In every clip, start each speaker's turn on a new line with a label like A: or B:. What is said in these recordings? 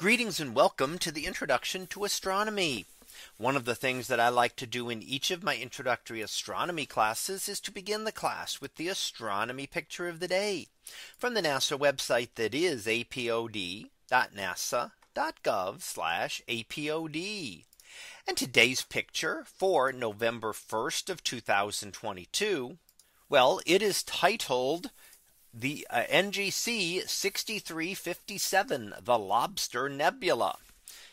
A: Greetings and welcome to the introduction to astronomy. One of the things that I like to do in each of my introductory astronomy classes is to begin the class with the astronomy picture of the day from the NASA website that is apod.nasa.gov apod. And today's picture for November 1st of 2022. Well, it is titled the uh, NGC 6357, the Lobster Nebula.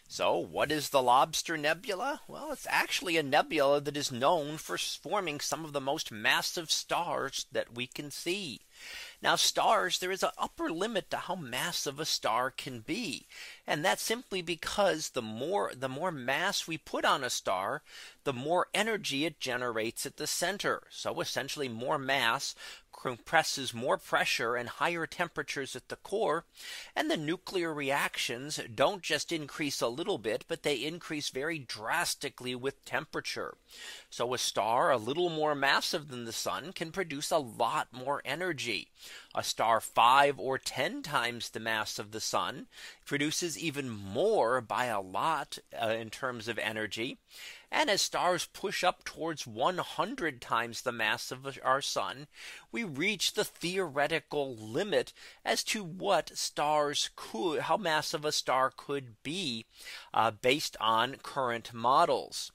A: So what is the Lobster Nebula? Well, it's actually a nebula that is known for forming some of the most massive stars that we can see. Now stars, there is an upper limit to how massive a star can be. And that's simply because the more the more mass we put on a star, the more energy it generates at the center. So essentially more mass compresses more pressure and higher temperatures at the core. And the nuclear reactions don't just increase a little bit, but they increase very drastically with temperature. So a star a little more massive than the sun can produce a lot more energy energy. A star five or 10 times the mass of the sun produces even more by a lot uh, in terms of energy and as stars push up towards 100 times the mass of our sun, we reach the theoretical limit as to what stars could, how massive a star could be uh, based on current models.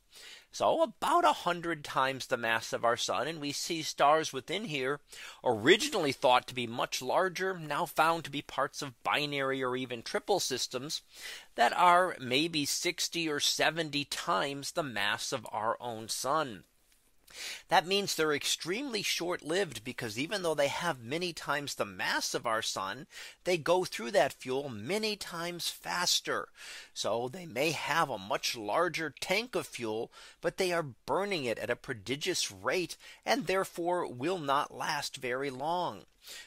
A: So about 100 times the mass of our sun. And we see stars within here originally thought to be much larger now found to be parts of binary or even triple systems that are maybe 60 or 70 times the mass of our own sun. That means they're extremely short lived because even though they have many times the mass of our sun, they go through that fuel many times faster. So they may have a much larger tank of fuel, but they are burning it at a prodigious rate and therefore will not last very long.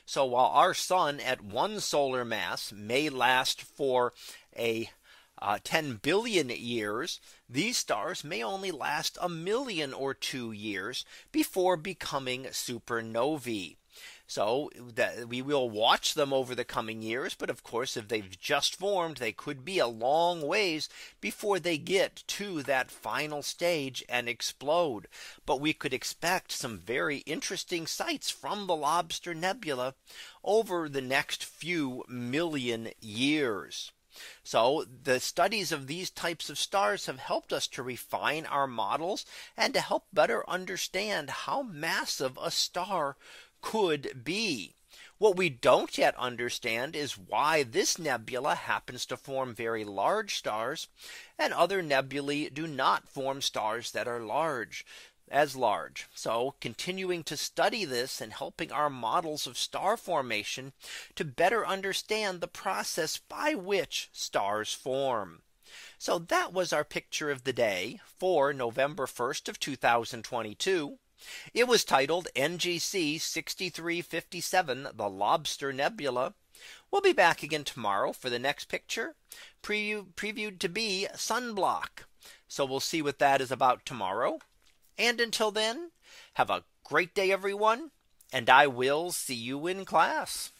A: So while our sun at one solar mass may last for a uh, 10 billion years, these stars may only last a million or two years before becoming supernovae. So that we will watch them over the coming years. But of course, if they've just formed, they could be a long ways before they get to that final stage and explode. But we could expect some very interesting sights from the lobster nebula over the next few million years. So the studies of these types of stars have helped us to refine our models and to help better understand how massive a star could be. What we don't yet understand is why this nebula happens to form very large stars and other nebulae do not form stars that are large as large. So continuing to study this and helping our models of star formation to better understand the process by which stars form. So that was our picture of the day for November 1st of 2022. It was titled NGC 6357 the Lobster Nebula. We'll be back again tomorrow for the next picture previewed to be sunblock. So we'll see what that is about tomorrow. And until then, have a great day, everyone, and I will see you in class.